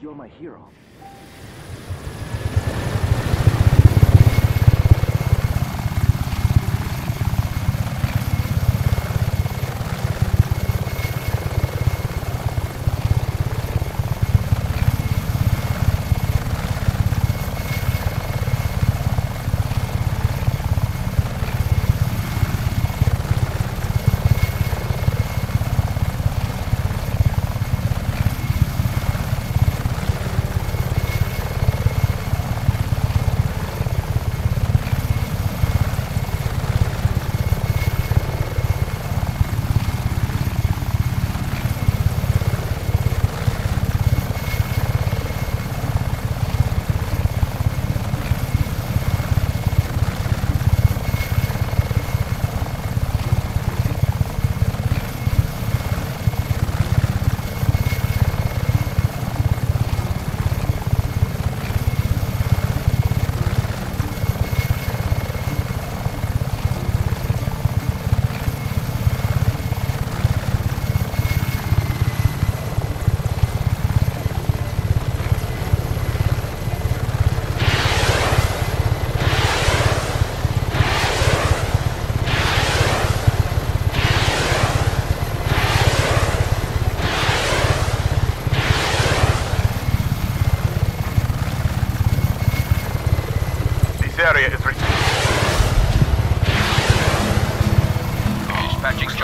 You're my hero.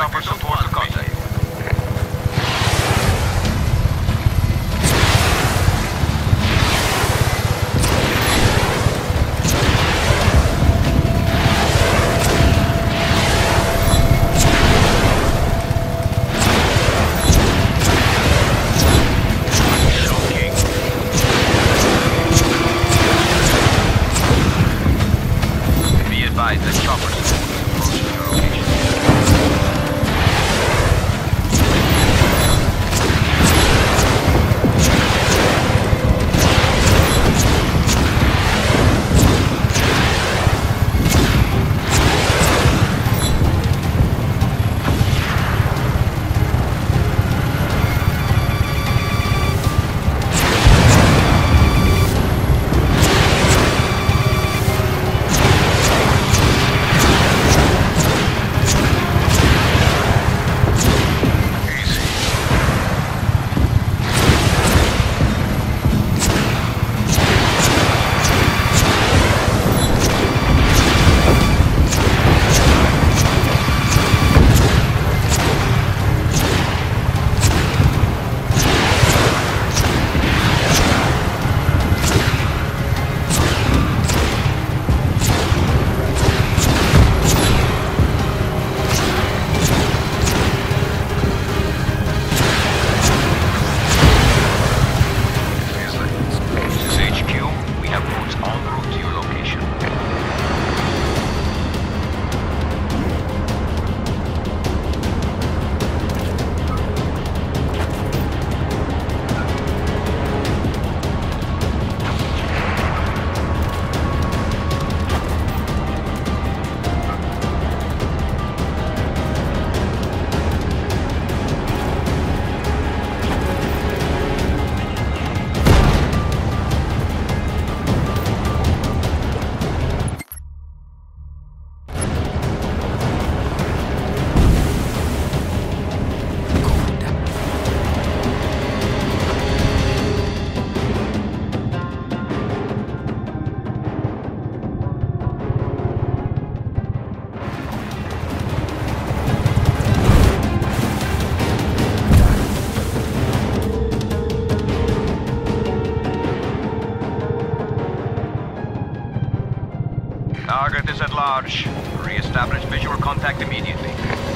Chopper support to contact. Target is at large. Re-establish visual contact immediately.